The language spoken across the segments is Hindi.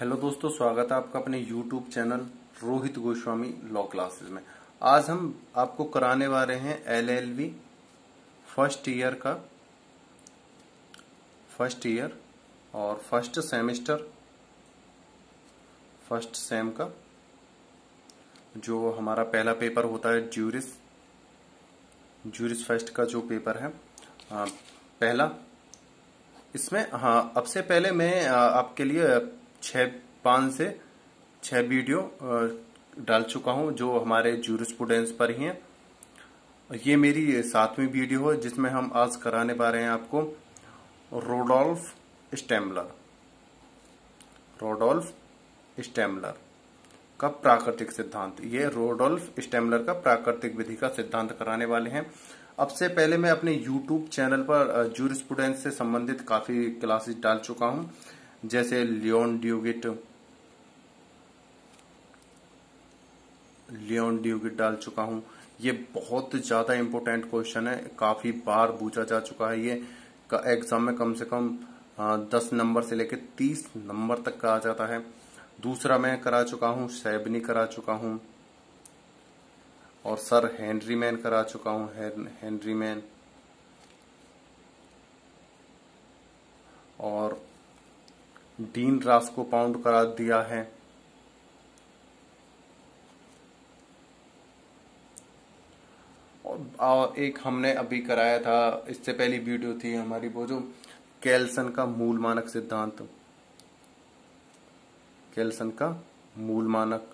हेलो दोस्तों, स्वागत है आपका अपने YouTube channel Rohit Goswami law classes में। आज हम आपको कराने वाले हैं एलएलबी फ़र्स्ट ईयर का, फ़र्स्ट ईयर और फ़र्स्ट सेमेस्टर, फ़र्स्ट सेम का, जो हमारा पहला पेपर होता है ज्यूरिस ज्यूरिस फ़र्स्ट का जो पेपर है पहला। इसमें हाँ अब से पहले मैं आपके लिए छः पाँच से छः वीडियो डाल चुका हूँ, जो हमारे जूरिस्पुडेंस पर ही हैं। ये मेरी सातवीं वीडियो है, जिसमें हम आज कराने पा रहे हैं आपको रोडोल्फ स्टेमलर। रोडोल्फ स्टेमलर का प्राकृतिक सिद्धांत। ये रोडोल्फ स्टेमलर का प्राकृतिक विधि का सिद्धांत कराने वाले हैं। अब से पहले मैं अपने YouTube चैनल पर जूरिस्पुडेंस से संबंधित काफ़ी क्लासेस डाल चुका हूँ। जैसे लियोन ड्यूगिट। लियोन ड्यूगिट डाल चुका हूँ। ये बहुत ज़्यादा इंपॉर्टेंट क्वेश्चन है। काफ़ी बार पूछा जा चुका है। ये एग्ज़ाम में कम से कम दस नंबर से लेकर तीस नंबर तक का आ जाता है। दूसरा मैं करा चुका हूँ सैबनी करा चुका हूँ। और सर हेनरी मैन करा चुका हूँ हेनरी मैन और डीन रास को पाउंड करा दिया है। और एक हमने अभी कराया था, इससे पहली वीडियो थी हमारी, वो जो कैल्सन का मूल मानक सिद्धांत। कैल्सन का मूल मानक।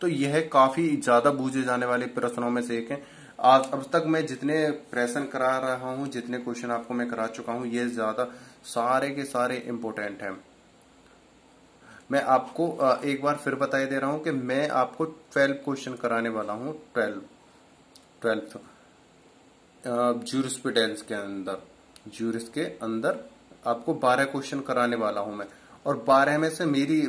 तो यह काफ़ी ज़्यादा बूझे जाने वाले प्रश्नों में से एक है। आज अब तक मैं जितने प्रश्न करा रहा हूँ, जितने क्वेश्चन आपको मैं करा चुका हूँ, ये ज़्यादा सारे के सारे इम्पोर्टेंट हैं। मैं आपको एक बार फिर बताई दे रहा हूँ कि मैं आपको ट्वेल्व क्वेश्चन कराने वाला हूँ ट्वेल्व ट्वेल्थ जूरिस्पिडेंस के अंदर। जूरिस के अंदर आपको बारह क्वेश्चन कराने वाला हूँ मैं। और बारह में से मेरी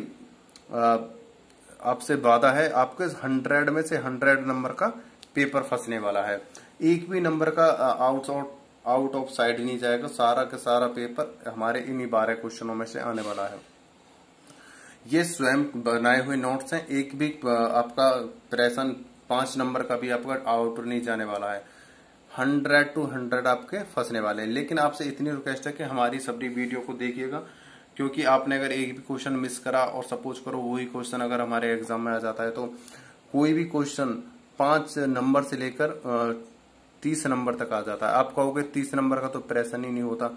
आपसे वादा है, आपके हंड्रेड में से हंड्रेड नंबर का पेपर फंसने वाला है। एक भी नंबर का out out out of side नहीं जाएगा। सारा का सारा पेपर हमारे इन्हीं बारह क्वेश्चनों में से आने वाला है। ये स्वयं बनाए हुए नोट्स हैं। एक भी आपका प्रेशन पाँच नंबर का भी आपका आउट नहीं जाने वाला है। हंड्रेड टू हंड्रेड आपके फंसने वाले हैं। लेकिन आपसे इतनी रिक्वेस्ट है कि हमारी सभी वीडियो को देखिएगा। क्योंकि आपने अगर एक भी क्वेश्चन मिस करा और सपोज़ करो वही क्वेश्चन अगर हमारे एग्ज़ाम में आ जाता है तो कोई भी क्वेश्चन पाँच नंबर से लेकर तीस नंबर तक आ जाता है। आप कहोगे तीस नंबर का तो प्रेशन ही नहीं होता।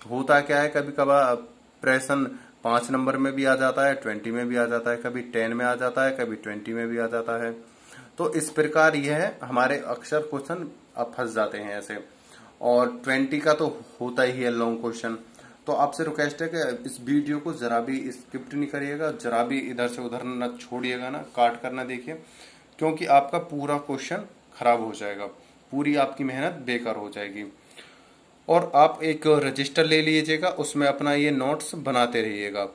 होता क्या है कभी कभार प्रेशन पाँच नंबर में भी आ जाता है ट्वेंटी में भी आ जाता है, कभी टेन में आ जाता है, कभी ट्वेंटी में भी आ जाता है। तो इस प्रकार यह है हमारे अक्षर क्वेश्चन अब फंस जाते हैं ऐसे। और ट्वेंटी का तो होता ही है लॉन्ग क्वेश्चन तो आपसे रिक्वेस्ट है कि इस वीडियो को जरा भी स्किप्ट नहीं करिएगा, जरा भी इधर से उधर न छोड़िएगा ना, काट कर ना देखिए। क्योंकि आपका पूरा क्वेश्चन खराब हो जाएगा। पूरी आपकी मेहनत बेकार हो जाएगी। और आप एक रजिस्टर ले लीजिएगा, उसमें अपना ये नोट्स बनाते रहिएगा।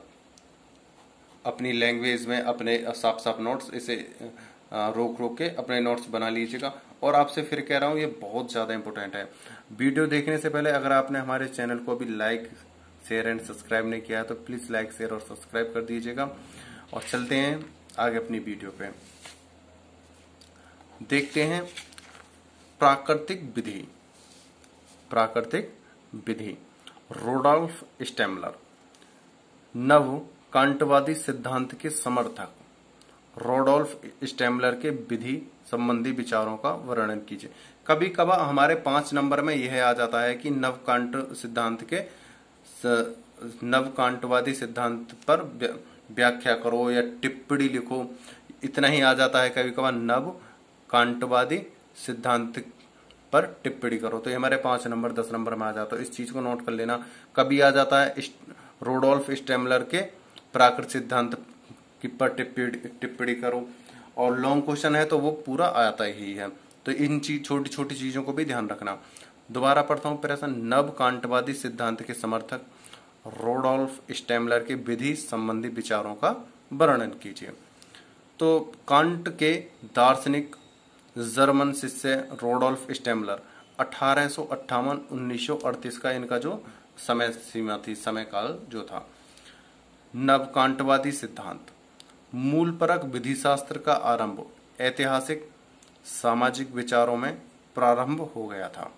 अपनी लैंग्वेज में अपने साफ़ साफ़ नोट्स इसे रोक रोक के अपने नोट्स बना लीजिएगा। और आपसे फिर कह रहा हूँ, ये बहुत ज़्यादा इंपॉर्टेंट है। वीडियो देखने से पहले अगर आपने हमारे चैनल को अभी लाइक शेयर एंड सब्सक्राइब नहीं किया तो प्लीज़ लाइक शेयर और सब्सक्राइब कर दीजिएगा। और चलते हैं आगे अपनी वीडियो पे। देखते हैं प्राकृतिक विधि। प्राकृतिक विधि। रोडोल्फ स्टेमलर, नव कांटवादी सिद्धांत के समर्थक। रोडोल्फ स्टेमलर के विधि संबंधी विचारों का वर्णन कीजिए। कभी कभार हमारे पाँच नंबर में यह आ जाता है कि नव कांट सिद्धांत के नव कांटवादी सिद्धांत पर व्याख्या करो या टिप्पणी लिखो। इतना ही आ जाता है कभी कभार नव कांटवादी सिद्धांत पर टिप्पणी करो। तो ये हमारे पाँच नंबर, दस नंबर में आ जाता है। इस चीज़ को नोट कर लेना। कभी आ जाता है रोडोल्फ स्टेमलर के प्राकृत सिद्धांत की पर टिप्पणी करो। और लॉन्ग क्वेश्चन है तो वो पूरा आता ही है। तो इन चीज़ छोटी छोटी चीज़ों को भी ध्यान रखना। दोबारा पढ़ता हूँ प्रश्न नव कांटवादी सिद्धांत के समर्थक रोडोल्फ स्टेमलर के विधि संबंधी विचारों का वर्णन कीजिए। तो कांट के दार्शनिक जर्मन शिष्य रोडोल्फ स्टेमलर, अठारह सौ उन्नीस का इनका जो समय सीमा थी समय काल जो था। नवकांटवादी सिद्धांत मूल परक विधि शास्त्र का आरंभ ऐतिहासिक, सामाजिक विचारों में प्रारंभ हो गया था।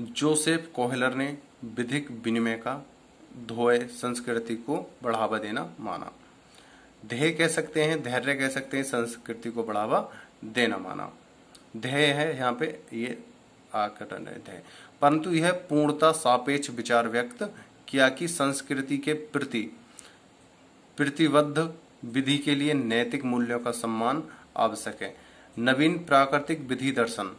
जोसेफ कोहलर ने विधिक विनिमय का धोए संस्कृति को बढ़ावा देना माना। ध्येय कह सकते हैं, धैर्य कह सकते हैं, संस्कृति को बढ़ावा देना माना। ध्येय है, यहाँ पे ये आकरण ध्येय। परंतु यह पूर्णता, सापेक्ष विचार व्यक्त किया कि संस्कृति के प्रति, प्रतिबद्ध विधि के लिए नैतिक मूल्यों का सम्मान आवश्यक है। नवीन प्राकृतिक विधि दर्शन।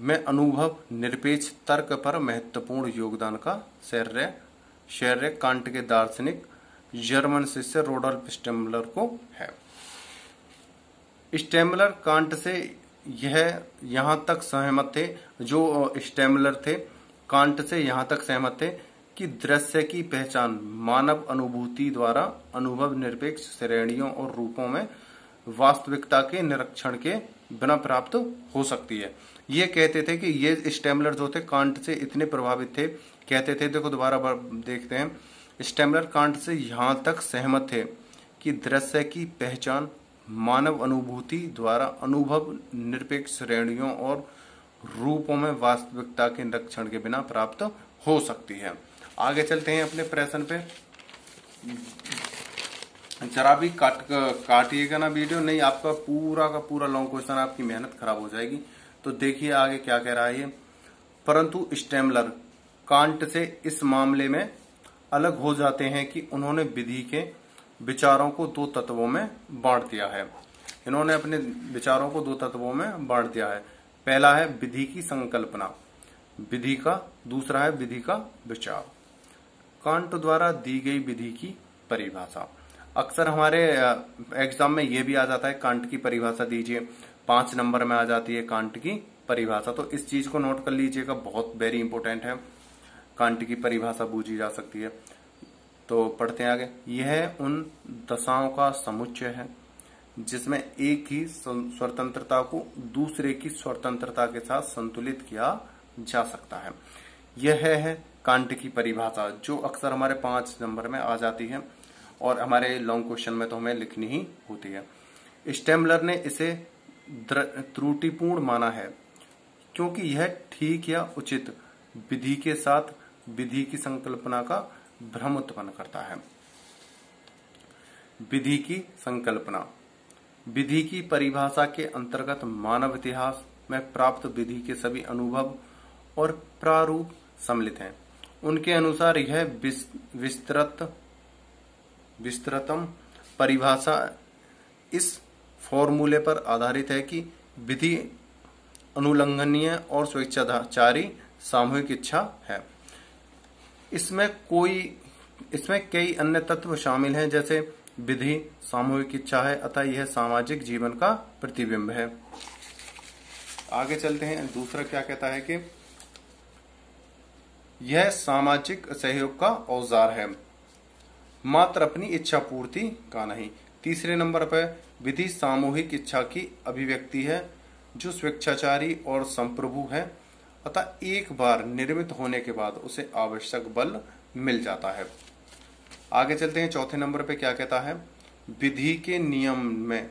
में अनुभव, निरपेक्ष, तर्क पर महत्वपूर्ण योगदान का शैर्य शैर्य कांट के दार्शनिक जर्मन शिष्य रोडल्फ स्टेम्बलर को है। स्टेम्बलर कांट से यह यहाँ तक सहमत थे, जो स्टेमलर थे, कांट से यहाँ तक सहमत थे कि दृश्य की पहचान मानव अनुभूति द्वारा अनुभव निरपेक्ष श्रेणियों और रूपों में वास्तविकता के निरीक्षण के बिना प्राप्त हो सकती है। ये कहते थे कि ये स्टेमलर जो थे, कांट से इतने प्रभावित थे। कहते थे, देखो दोबारा देखते हैं। स्टेमलर कांट से यहाँ तक सहमत थे कि दृश्य की पहचान मानव अनुभूति द्वारा अनुभव, निरपेक्ष श्रेणियों और रूपों में वास्तविकता के निरीक्षण के बिना प्राप्त हो सकती है। आगे चलते हैं अपने प्रश्न पे। जरा भी काट, काटिएगा ना वीडियो? नहीं, आपका पूरा का पूरा लॉन्ग क्वेश्चन आपकी मेहनत खराब हो जाएगी। तो देखिए आगे क्या कह रहा है ये। परंतु स्टेमलर कांट से इस मामले में अलग हो जाते हैं कि उन्होंने विधि के विचारों को दो तत्वों में बांट दिया है। इन्होंने अपने विचारों को दो तत्वों में बांट दिया है। पहला है विधि की संकल्पना। विधि का, दूसरा है विधि का विचार। कांट द्वारा दी गई विधि की परिभाषा। अक्सर हमारे एग्ज़ाम में यह भी आ जाता है, कांट की परिभाषा दीजिए। पाँच नंबर में आ जाती है कांट की परिभाषा। तो इस चीज़ को नोट कर लीजिएगा, बहुत वेरी इंपॉर्टेंट है। कांट की परिभाषा बूझी जा सकती है। तो पढ़ते हैं आगे। यह उन दशाओं का समुच्चय है, जिसमें एक ही स्वतंत्रता को दूसरे की स्वतंत्रता के साथ संतुलित किया जा सकता है। यह है कांट की परिभाषा, जो अक्सर हमारे पाँच नंबर में आ जाती है और हमारे लॉन्ग क्वेश्चन में तो हमें लिखनी ही होती है। स्टेमलर ने इसे त्रुटिपूर्ण माना है, क्योंकि यह ठीक या उचित विधि के साथ, विधि की संकल्पना का भ्रम उत्पन्न करता है। विधि की संकल्पना। विधि की परिभाषा के अंतर्गत मानव इतिहास में प्राप्त विधि के सभी अनुभव और प्रारूप सम्मिलित हैं। उनके अनुसार यह विस्तृत, विस्तृतम परिभाषा इस फॉर्मूले पर आधारित है कि विधि अनुलंघनीय और स्वेच्छाचारी सामूहिक इच्छा है। इसमें कोई, इसमें कई अन्य तत्व शामिल हैं, जैसे विधि, सामूहिक इच्छा है, अतः यह सामाजिक जीवन का प्रतिबिंब है। आगे चलते हैं। दूसरा क्या कहता है कि यह सामाजिक सहयोग का औज़ार है। मात्र अपनी इच्छा पूर्ति का नहीं। तीसरे नंबर पर विधि सामूहिक इच्छा की अभिव्यक्ति है, जो स्वेच्छाचारी और संप्रभु है। अतः एक बार निर्मित होने के बाद उसे आवश्यक बल मिल जाता है। आगे चलते हैं, चौथे नंबर पे क्या कहता है? विधि के नियम में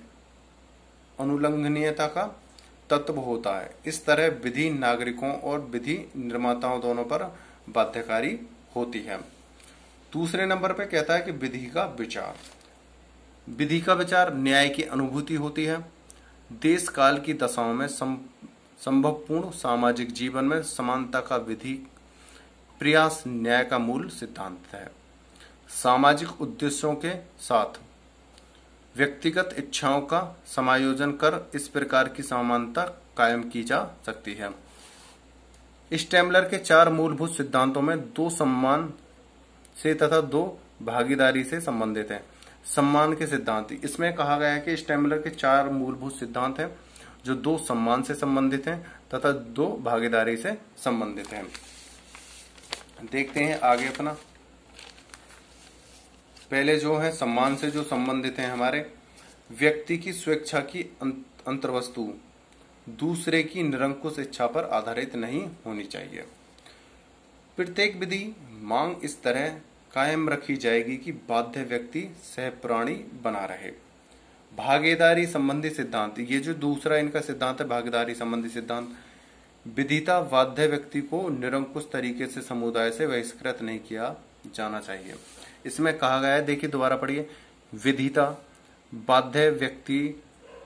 अनुलंघनीयता का तत्व होता है। इस तरह विधि नागरिकों और विधि निर्माताओं दोनों पर बाध्यकारी होती है। दूसरे नंबर पे कहता है कि विधि का विचार। विधि का विचार न्याय की अनुभूति होती है। देश काल की दशाओं में संभवपूर्ण सामाजिक जीवन में समानता का विधि, प्रयास, न्याय का मूल सिद्धांत है। सामाजिक उद्देश्यों के साथ व्यक्तिगत इच्छाओं का समायोजन कर इस प्रकार की समानता कायम की जा सकती है। स्टेमलर के चार मूलभूत सिद्धांतों में दो सम्मान से तथा दो भागीदारी से संबंधित है। सम्मान के सिद्धांत। इसमें कहा गया है कि स्टेमलर के चार मूलभूत सिद्धांत हैं। जो दो सम्मान से संबंधित हैं तथा दो भागीदारी से संबंधित हैं। देखते हैं आगे अपना। पहले जो है, सम्मान से जो संबंधित है हमारे, व्यक्ति की स्वेच्छा की अंतर्वस्तु, दूसरे की निरंकुश इच्छा पर आधारित नहीं होनी चाहिए। प्रत्येक विधि, मांग इस तरह कायम रखी जाएगी कि बाध्य व्यक्ति सह प्राणी बना रहे। भागीदारी संबंधी सिद्धांत, ये जो दूसरा इनका सिद्धांत है, भागीदारी संबंधी सिद्धांत विधिता बाध्य व्यक्ति को निरंकुश तरीके से समुदाय से बहिष्कृत नहीं किया जाना चाहिए। इसमें कहा गया है, देखिए दोबारा पढ़िए विधिता बाध्य व्यक्ति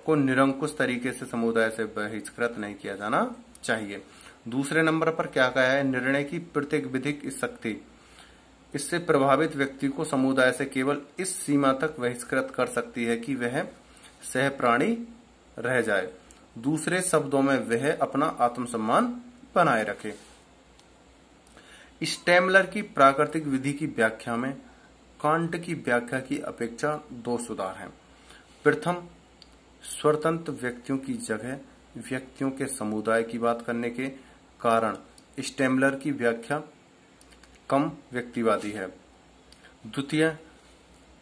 को निरंकुश तरीके से समुदाय से बहिष्कृत नहीं किया जाना चाहिए। दूसरे नंबर पर क्या कहा है, निर्णय की प्रत्येक विधिक शक्ति इससे प्रभावित व्यक्ति को समुदाय से केवल इस सीमा तक बहिष्कृत कर सकती है कि वह सह प्राणी रह जाए। दूसरे शब्दों में वह अपना आत्मसम्मान बनाए रखे। स्टेमलर की प्राकृतिक विधि की व्याख्या में कांट की व्याख्या की अपेक्षा दो सुधार हैं। प्रथम, स्वतंत्र व्यक्तियों की जगह व्यक्तियों के समुदाय की बात करने के कारण स्टेमलर की व्याख्या कम व्यक्तिवादी है। द्वितीय,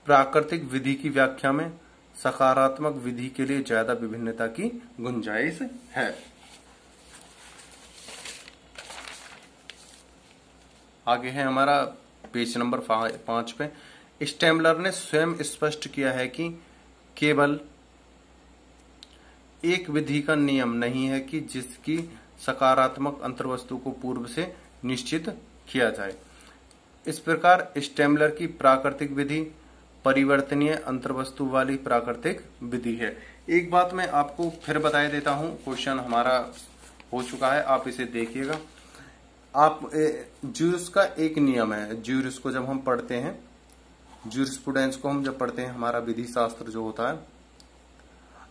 प्राकृतिक विधि की व्याख्या में सकारात्मक विधि के लिए ज़्यादा विभिन्नता की गुंजाइश है। आगे है हमारा पेज नंबर पाँच पे। स्टेमलर ने स्वयं स्पष्ट किया है कि केवल एक विधि का नियम नहीं है कि जिसकी सकारात्मक अंतर्वस्तु को पूर्व से निश्चित किया जाए। इस प्रकार स्टेमलर की प्राकृतिक विधि परिवर्तनीय अंतर्वस्तु वाली प्राकृतिक विधि है। एक बात मैं आपको फिर बताया देता हूँ, क्वेश्चन हमारा हो चुका है, आप इसे देखिएगा। आप ज्यूरिस का एक नियम है ज्यूरिस को जब हम पढ़ते हैं ज्यूरिस्प्रूडेंस को हम जब पढ़ते हैं, हमारा विधि शास्त्र जो होता है,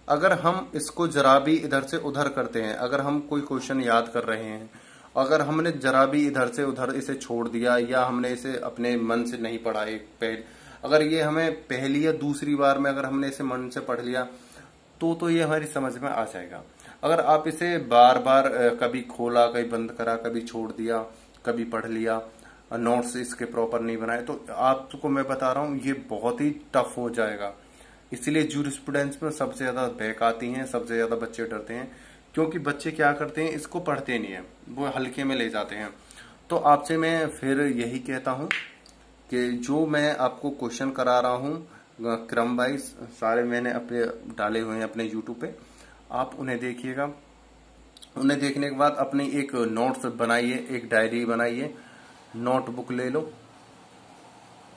अगर हम इसको जरा भी इधर से उधर करते हैं, अगर हम कोई क्वेश्चन याद कर रहे हैं अगर हमने जरा भी इधर से उधर इसे छोड़ दिया या हमने इसे अपने मन से नहीं पढ़ा एक पहले, अगर ये हमें पहली या दूसरी बार में अगर हमने इसे मन से पढ़ लिया तो तो ये हमारी समझ में आ जाएगा। अगर आप इसे बार बार कभी खोला, कभी बंद करा, कभी छोड़ दिया, कभी पढ़ लिया नोट्स इसके प्रॉपर नहीं बनाए तो आपको मैं बता रहा हूँ, ये बहुत ही टफ हो जाएगा। इसलिए जूरिस्प्रूडेंस में सबसे ज़्यादा बैक आती हैं, सबसे ज़्यादा बच्चे डरते हैं। क्योंकि बच्चे क्या करते हैं, इसको पढ़ते नहीं है, वो हल्के में ले जाते हैं। तो आपसे मैं फिर यही कहता हूँ कि जो मैं आपको क्वेश्चन करा रहा हूँ क्रम वाइज, सारे मैंने अपने डाले हुए हैं अपने यूट्यूब पे, आप उन्हें देखिएगा। उन्हें देखने के बाद अपनी एक नोट्स बनाइए, एक डायरी बनाइए नोटबुक ले लो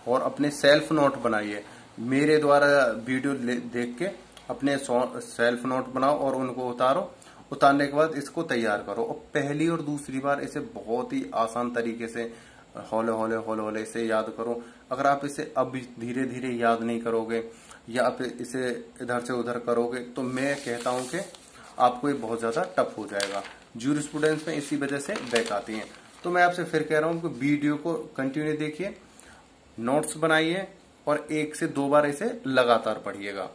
और अपने सेल्फ नोट बनाइए। मेरे द्वारा वीडियो देख के अपने सेल्फ नोट बनाओ और उनको उतारो। उतारने के बाद इसको तैयार करो। और पहली और दूसरी बार इसे बहुत ही आसान तरीके से, हौले हौले हौले हौले इसे याद करो। अगर आप इसे अब धीरे धीरे याद नहीं करोगे या आप इसे इधर से उधर करोगे तो मैं कहता हूँ कि आपको ये बहुत ज़्यादा टफ हो जाएगा। जूर स्टूडेंट्स में इसी वजह से बैक आती हैं। तो मैं आपसे फिर कह रहा हूँ कि वीडियो को कंटिन्यू देखिए नोट्स बनाइए और एक से दो बार इसे लगातार पढ़िएगा।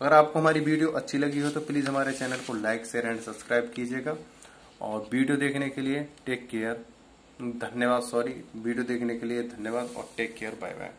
अगर आपको हमारी वीडियो अच्छी लगी हो तो प्लीज़ हमारे चैनल को लाइक, शेयर एंड सब्सक्राइब कीजिएगा। और वीडियो देखने के लिए टेक केयर। धन्यवाद, सॉरी। वीडियो देखने के लिए धन्यवाद और टेक केयर बाय बाय